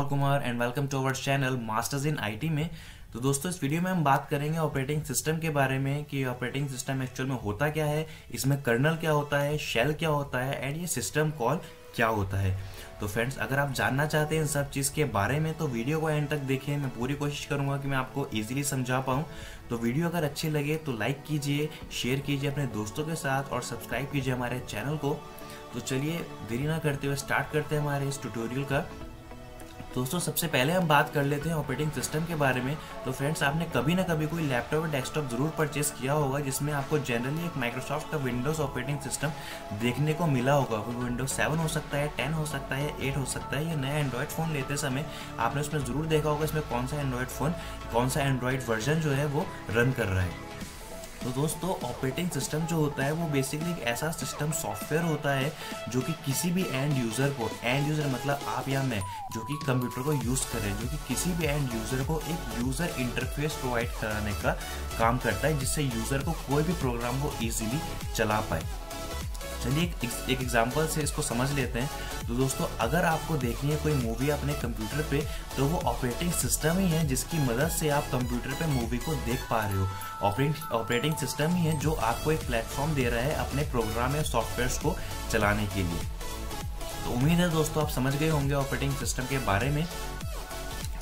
Rahul Kumar and welcome to our channel masters in IT में। तो दोस्तों, इस वीडियो में हम बात करेंगे ऑपरेटिंग सिस्टम के बारे में कि ऑपरेटिंग सिस्टम एक्चुअल में होता क्या है, इसमें कर्नल क्या होता है शेल क्या होता है एंड ये सिस्टम कॉल क्या होता है। तो फ्रेंड्स अगर आप जानना चाहते हैं इन सब चीज़ के बारे में तो वीडियो को एंड तक देखिए मैं पूरी कोशिश करूँगा कि मैं आपको इजीली समझा पाऊँ। तो वीडियो अगर अच्छी लगे तो लाइक कीजिए शेयर कीजिए अपने दोस्तों के साथ और सब्सक्राइब कीजिए हमारे चैनल को। तो चलिए, देरी ना करते हुए स्टार्ट करते हैं हमारे इस ट्यूटोरियल का। दोस्तों, सबसे पहले हम बात कर लेते हैं ऑपरेटिंग सिस्टम के बारे में। तो फ्रेंड्स आपने कभी ना कभी कोई लैपटॉप या डेस्कटॉप ज़रूर परचेस किया होगा, जिसमें आपको जनरली एक माइक्रोसॉफ्ट का विंडोज़ ऑपरेटिंग सिस्टम देखने को मिला होगा। वो विंडोज़ सेवन हो सकता है टेन हो सकता है एट हो सकता है, या नया एंड्रॉयड फ़ोन लेते समय आपने उसमें ज़रूर देखा होगा इसमें कौन सा एंड्रॉयड फ़ोन कौन सा एंड्रॉयड वर्जन जो है वो रन कर रहा है। तो दोस्तों ऑपरेटिंग सिस्टम जो होता है, वो बेसिकली एक ऐसा सिस्टम सॉफ्टवेयर होता है जो कि किसी भी एंड यूज़र को एंड यूज़र मतलब आप या मैं, जो कि कंप्यूटर को यूज़ करें जो कि किसी भी एंड यूज़र को एक यूज़र इंटरफेस प्रोवाइड कराने का काम करता है, जिससे यूज़र को कोई भी प्रोग्राम को ईजिली चला पाए। चलिए एक एग्जांपल से इसको समझ लेते हैं। तो दोस्तों, अगर आपको देखनी है कोई मूवी अपने कंप्यूटर पे तो वो ऑपरेटिंग सिस्टम ही है जिसकी मदद से आप कंप्यूटर पे मूवी को देख पा रहे हो। ऑपरेटिंग ऑपरेटिंग सिस्टम ही है जो आपको एक प्लेटफॉर्म दे रहा है अपने प्रोग्राम या सॉफ्टवेयर को चलाने के लिए। तो उम्मीद है दोस्तों, आप समझ गए होंगे ऑपरेटिंग सिस्टम के बारे में।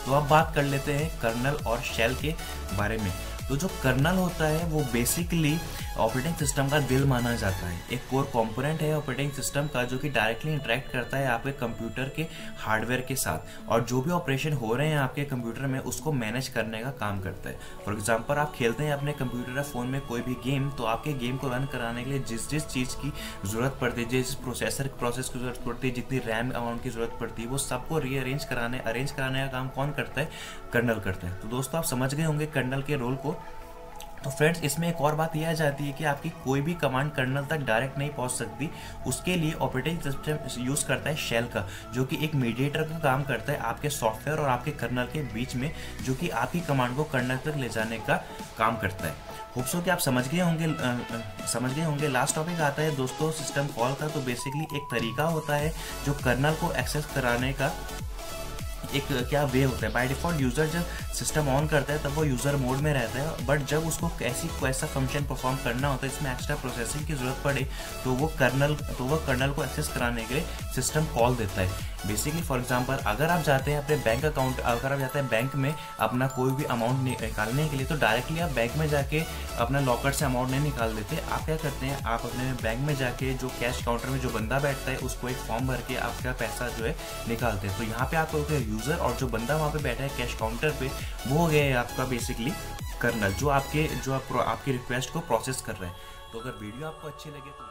तो अब बात कर लेते हैं कर्नल और शेल के बारे में। तो जो कर्नल होता है, वो बेसिकली ऑपरेटिंग सिस्टम का दिल माना जाता है। एक कोर कंपोनेंट है ऑपरेटिंग सिस्टम का, जो कि डायरेक्टली इंटरेक्ट करता है आपके कंप्यूटर के हार्डवेयर के साथ। और जो भी ऑपरेशन हो रहे हैं आपके कंप्यूटर में, उसको मैनेज करने का काम करता है। फॉर एग्ज़ाम्पल आप खेलते हैं अपने कंप्यूटर या फ़ोन में कोई भी गेम तो आपके गेम को रन कराने के लिए जिस जिस चीज़ की ज़रूरत पड़ती है, जिस प्रोसेसर प्रोसेस की ज़रूरत पड़ती है, जितनी रैम अमाउंट की ज़रूरत पड़ती है, वो सबको रीअरेंज कराने अरेंज कराने का काम कौन करता है? कर्नल करता है। तो दोस्तों, आप समझ गए होंगे कर्नल के रोल को। तो फ्रेंड्स, इसमें एक और बात यह आ जाती है कि आपकी कोई भी कमांड कर्नल तक डायरेक्ट नहीं पहुँच सकती। उसके लिए ऑपरेटिंग सिस्टम यूज़ करता है शेल का, जो कि एक मीडिएटर का काम करता है आपके सॉफ्टवेयर और आपके कर्नल के बीच में, जो कि आपकी कमांड को कर्नल तक ले जाने का काम करता है। होप्सो कि आप समझ गए होंगे समझ गए होंगे। लास्ट टॉपिक आता है दोस्तों, सिस्टम कॉल का। तो बेसिकली एक तरीका होता है जो कर्नल को एक्सेस कराने का। एक, क्या वे होता है? बाय डिफ़ॉल्ट यूज़र जब सिस्टम ऑन करता है, तब वो यूज़र मोड में रहता है बट जब उसको ऐसी, ऐसा फ़ंक्शन परफॉर्म करना होता है इसमें एक्स्ट्रा प्रोसेसिंग की ज़रूरत पड़े तो वो कर्नल तो वो कर्नल को एक्सेस कराने के लिए सिस्टम कॉल देता है। बेसिकली फॉर एग्ज़ाम्पल अगर आप जाते हैं अपने बैंक अकाउंट अगर आप जाते हैं बैंक में अपना कोई भी अमाउंट निकालने के लिए तो डायरेक्टली आप बैंक में जाके अपना लॉकर से अमाउंट नहीं निकाल देते। आप क्या करते हैं आप अपने बैंक में जाके जो कैश काउंटर में जो बंदा बैठता है उसको एक फॉर्म भर के आपका पैसा जो है निकालते हैं। तो यहाँ पे आपको यूज़र और जो बंदा वहाँ पे बैठा है कैश काउंटर पे वो हो गया है आपका बेसिकली कर्नल जो आपके जो आप, आपकी रिक्वेस्ट को प्रोसेस कर रहे हैं। तो अगर वीडियो आपको अच्छी लगे तो